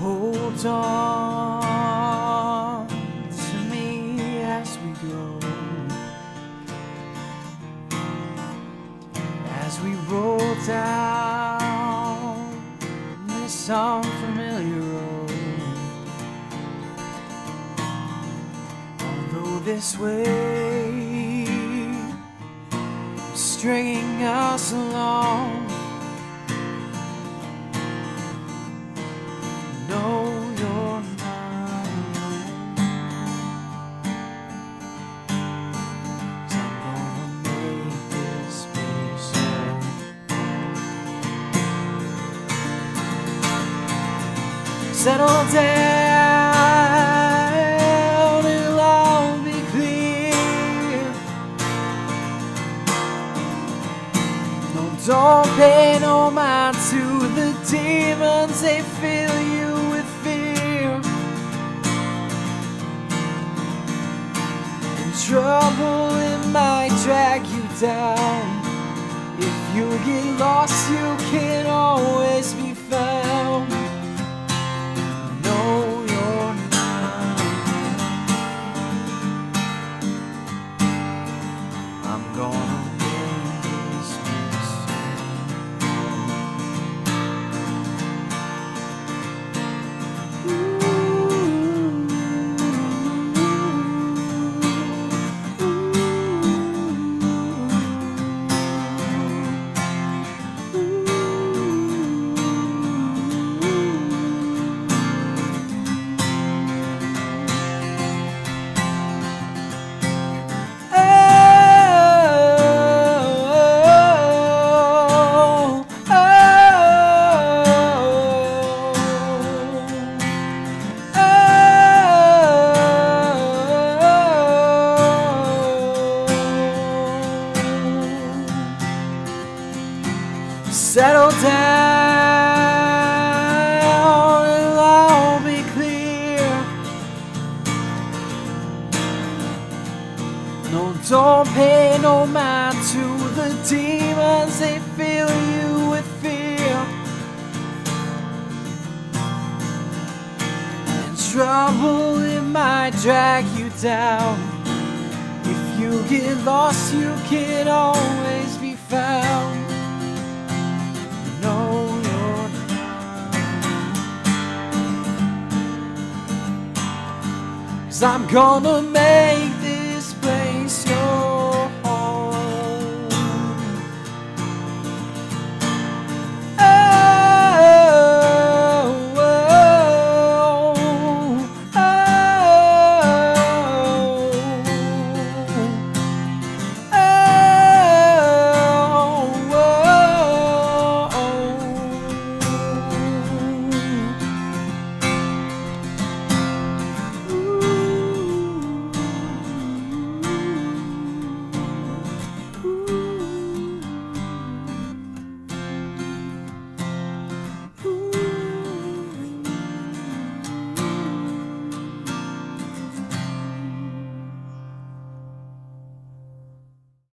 hold on to me as we go. As we roll down this unfamiliar road. Although this way stringing us along. Settle down, it'll all be clear. No, don't pay no mind to the demons, they fill you with fear. And trouble, it might drag you down. If you get lost, you can I'm Settle down, it'll all be clear. No, don't pay no mind to the demons, they fill you with fear. And trouble, it might drag you down. If you get lost, you can always be found. Cause I'm gonna make